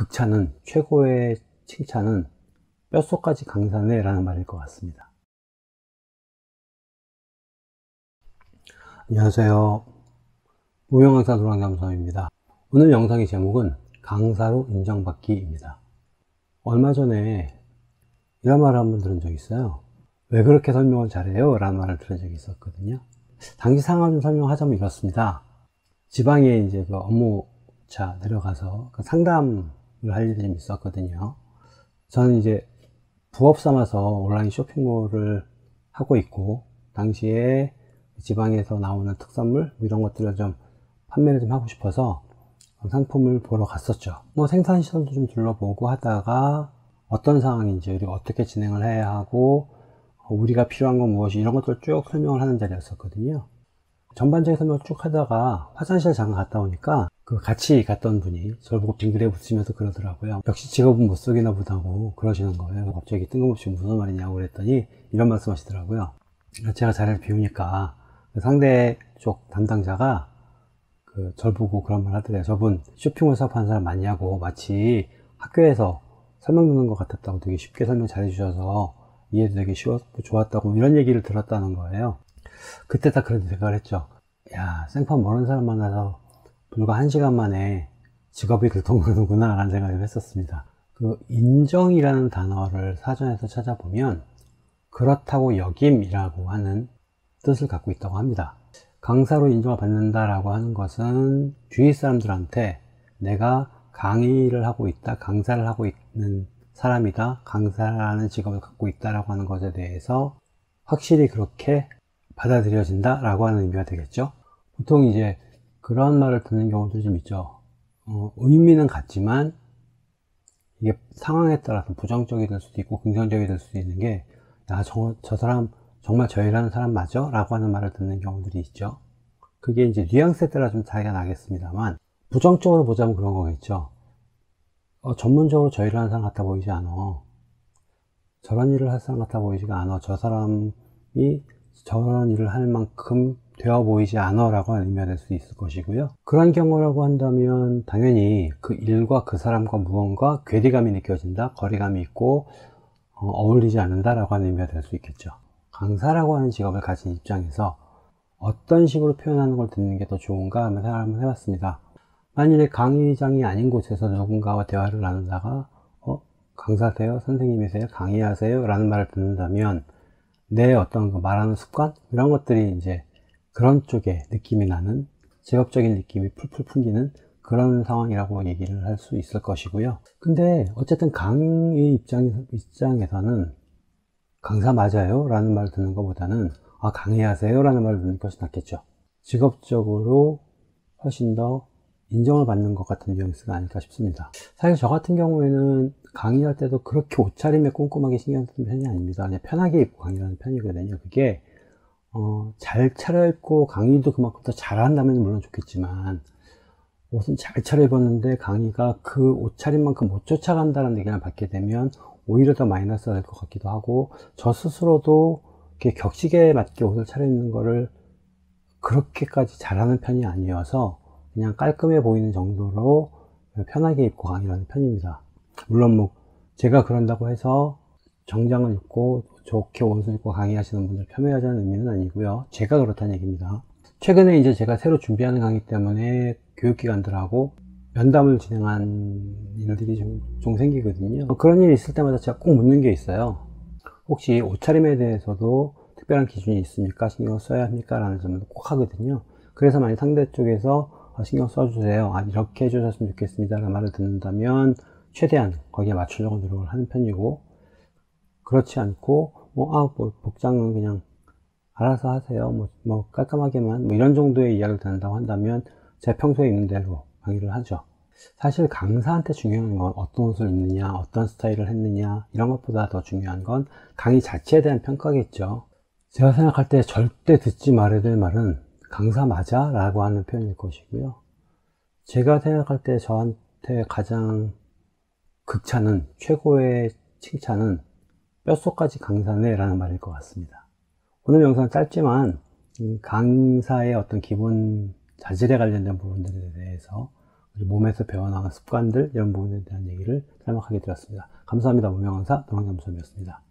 극찬은 최고의 칭찬은 뼛속까지 강사네 라는 말일 것 같습니다. 안녕하세요. 무명강사 노랑잠수입니다. 오늘 영상의 제목은 강사로 인정받기입니다. 얼마 전에 이런 말을 한번 들은 적이 있어요. 왜 그렇게 설명을 잘해요? 라는 말을 들은 적이 있었거든요. 당시 상황을 좀 설명하자면 이렇습니다. 지방에 이제 그 업무차 내려가서 그 상담을 할 일이 좀 있었거든요. 저는 이제 부업 삼아서 온라인 쇼핑몰을 하고 있고, 당시에 지방에서 나오는 특산물, 뭐 이런 것들을 좀 판매를 좀 하고 싶어서 상품을 보러 갔었죠. 뭐 생산시설도 좀 둘러보고 하다가 어떤 상황인지, 우리가 어떻게 진행을 해야 하고, 우리가 필요한 건 무엇이, 이런 것들을 쭉 설명을 하는 자리였었거든요. 전반적인 설명을 쭉 하다가 화장실 잠깐 갔다 오니까 그 같이 갔던 분이 저를 보고 빙그레 붙이면서 그러더라고요. 역시 직업은 못 쓰기나 보다고 그러시는 거예요. 갑자기 뜬금없이 무슨 말이냐고 그랬더니 이런 말씀 하시더라고요. 제가 자리를 비우니까 그 상대 쪽 담당자가 그 절 보고 그런 말 하더래요. 저분 쇼핑몰 사업하는 사람 맞냐고 마치 학교에서 설명 듣는 것 같았다고 되게 쉽게 설명 잘 해주셔서 이해도 되게 쉬웠고 좋았다고 이런 얘기를 들었다는 거예요. 그때 딱 그런 생각을 했죠. 야, 생판 모르는 사람 만나서 불과 한 시간 만에 직업이 들통나는구나 라는 생각을 했었습니다. 그 인정이라는 단어를 사전에서 찾아보면 그렇다고 여김이라고 하는 뜻을 갖고 있다고 합니다. 강사로 인정을 받는다라고 하는 것은 주위 사람들한테 내가 강의를 하고 있다, 강사를 하고 있는 사람이다, 강사라는 직업을 갖고 있다라고 하는 것에 대해서 확실히 그렇게 받아들여진다라고 하는 의미가 되겠죠. 보통 이제 그런 말을 듣는 경우도 좀 있죠. 어, 의미는 같지만 이게 상황에 따라서 부정적이 될 수도 있고 긍정적이 될 수도 있는 게, 야, 저, 저 사람 정말 저 일하는 사람 맞아? 라고 하는 말을 듣는 경우들이 있죠. 그게 이제 뉘앙스에 따라 좀 차이가 나겠습니다만, 부정적으로 보자면 그런 거겠죠. 어, 전문적으로 저 일하는 사람 같아 보이지 않아. 저런 일을 할 사람 같아 보이지가 않아. 저 사람이 저런 일을 할 만큼 되어 보이지 않아 라고 하는 의미가 될 수 있을 것이고요 그런 경우라고 한다면 당연히 그 일과 그 사람과 무언가 괴리감이 느껴진다 거리감이 있고 어, 울리지 않는다 라고 하는 의미가 될 수 있겠죠 강사라고 하는 직업을 가진 입장에서 어떤 식으로 표현하는 걸 듣는 게 더 좋은가 하는 생각을 한번 해봤습니다 만일에 강의장이 아닌 곳에서 누군가와 대화를 나누다가 어? 강사세요? 선생님이세요? 강의하세요? 라는 말을 듣는다면 내 어떤 그 말하는 습관 이런 것들이 이제 그런 쪽에 느낌이 나는 직업적인 느낌이 풀풀 풍기는 그런 상황이라고 얘기를 할 수 있을 것이고요. 근데 어쨌든 강의 입장, 입장에서는 강사 맞아요? 라는 말을 듣는 것보다는 아, 강의하세요? 라는 말을 듣는 것이 낫겠죠. 직업적으로 훨씬 더 인정을 받는 것 같은 뉘앙스가 아닐까 싶습니다. 사실 저 같은 경우에는 강의할 때도 그렇게 옷차림에 꼼꼼하게 신경 쓰는 편이 아닙니다. 그냥 편하게 입고 강의하는 편이거든요. 그게 어, 잘 차려입고 강의도 그만큼 더 잘한다면 물론 좋겠지만 옷은 잘 차려입었는데 강의가 그 옷차림만큼 못 쫓아간다는 얘기를 받게 되면 오히려 더 마이너스가 될 것 같기도 하고 저 스스로도 이렇게 격식에 맞게 옷을 차려입는 거를 그렇게까지 잘하는 편이 아니어서 그냥 깔끔해 보이는 정도로 편하게 입고 강의하는 편입니다. 물론 뭐 제가 그런다고 해서 정장을 입고 좋게 옷을 입고 강의하시는 분들 폄훼하자는 의미는 아니고요. 제가 그렇다는 얘기입니다. 최근에 이제 제가 새로 준비하는 강의 때문에 교육기관들하고 면담을 진행한 일들이 좀, 좀 생기거든요. 그런 일이 있을 때마다 제가 꼭 묻는 게 있어요. 혹시 옷차림에 대해서도 특별한 기준이 있습니까? 신경 써야 합니까? 라는 질문을 꼭 하거든요. 그래서 만약 상대 쪽에서 아, 신경 써주세요. 아, 이렇게 해주셨으면 좋겠습니다. 라는 말을 듣는다면 최대한 거기에 맞추려고 노력을 하는 편이고 그렇지 않고 뭐, 아, 뭐 복장은 그냥 알아서 하세요. 뭐, 뭐 깔끔하게만 뭐 이런 정도의 이야기를 듣는다고 한다면 제 평소에 입는 대로 강의를 하죠. 사실 강사한테 중요한 건 어떤 옷을 입느냐, 어떤 스타일을 했느냐 이런 것보다 더 중요한 건 강의 자체에 대한 평가겠죠. 제가 생각할 때 절대 듣지 말아야 될 말은 강사 맞아? 라고 하는 표현일 것이고요. 제가 생각할 때 저한테 가장 극찬은, 최고의 칭찬은 뼛속까지 강사네 라는 말일 것 같습니다. 오늘 영상은 짧지만 강사의 어떤 기본 자질에 관련된 부분들에 대해서 몸에서 배워나간 습관들 이런 부분에 대한 얘기를 짤막하게 드렸습니다. 감사합니다. 무명강사 노랑잠수함이었습니다.